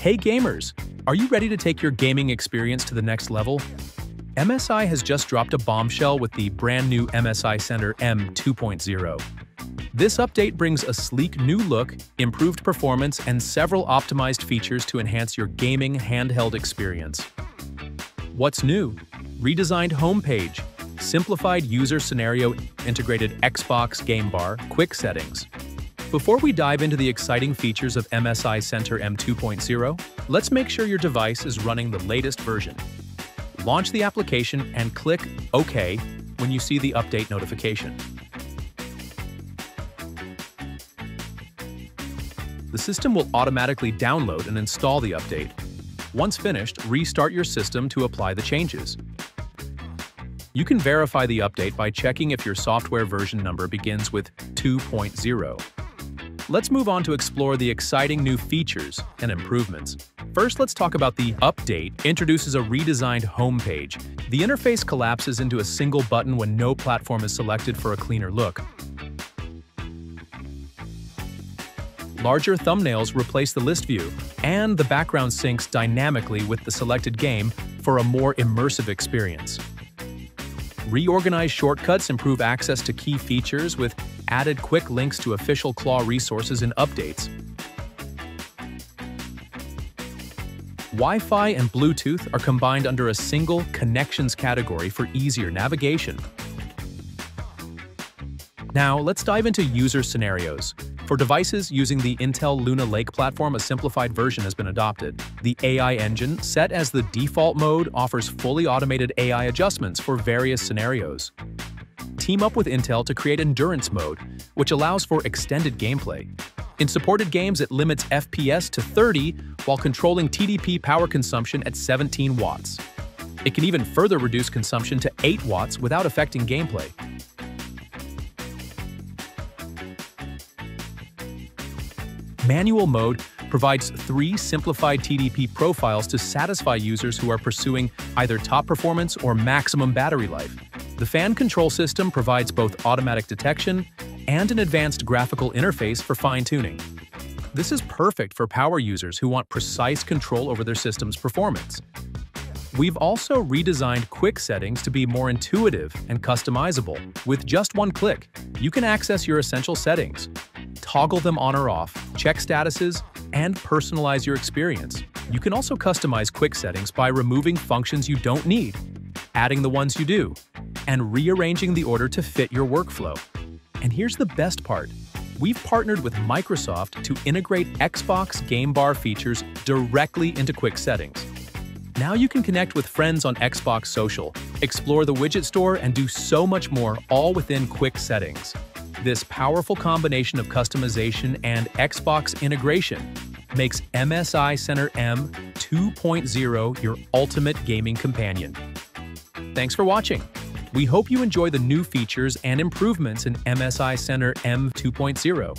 Hey gamers, are you ready to take your gaming experience to the next level? MSI has just dropped a bombshell with the brand new MSI Center M 2.0. This update brings a sleek new look, improved performance, and several optimized features to enhance your gaming handheld experience. What's new? Redesigned homepage, simplified user scenario integrated Xbox game bar, quick settings, before we dive into the exciting features of MSI Center M2.0, let's make sure your device is running the latest version. Launch the application and click OK when you see the update notification. The system will automatically download and install the update. Once finished, restart your system to apply the changes. You can verify the update by checking if your software version number begins with 2.0. Let's move on to explore the exciting new features and improvements. First, let's talk about the Update introduces a redesigned homepage. The interface collapses into a single button when no platform is selected for a cleaner look. Larger thumbnails replace the list view, and the background syncs dynamically with the selected game for a more immersive experience. Reorganized shortcuts improve access to key features with added quick links to official Claw resources and updates. Wi-Fi and Bluetooth are combined under a single Connections category for easier navigation. Now, let's dive into user scenarios. For devices using the Intel Luna Lake platform, a simplified version has been adopted. The AI engine, set as the default mode, offers fully automated AI adjustments for various scenarios. Team up with Intel to create Endurance Mode, which allows for extended gameplay. In supported games, it limits FPS to 30 while controlling TDP power consumption at 17 watts. It can even further reduce consumption to 8 watts without affecting gameplay. Manual mode provides three simplified TDP profiles to satisfy users who are pursuing either top performance or maximum battery life. The fan control system provides both automatic detection and an advanced graphical interface for fine-tuning. This is perfect for power users who want precise control over their system's performance. We've also redesigned quick settings to be more intuitive and customizable. With just one click, you can access your essential settings, toggle them on or off, check statuses, and personalize your experience. You can also customize quick settings by removing functions you don't need, adding the ones you do, and rearranging the order to fit your workflow. And here's the best part. We've partnered with Microsoft to integrate Xbox Game Bar features directly into quick settings. Now you can connect with friends on Xbox Social, explore the widget store, and do so much more all within quick settings. This powerful combination of customization and Xbox integration makes MSI Center M 2.0 your ultimate gaming companion. Thanks for watching. We hope you enjoy the new features and improvements in MSI Center M 2.0.